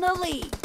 The lead.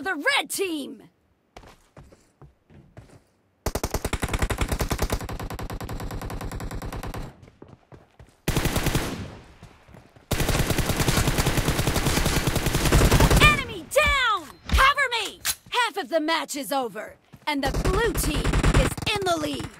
For the red team! Enemy down! Cover me! Half of the match is over, And the blue team is in the lead.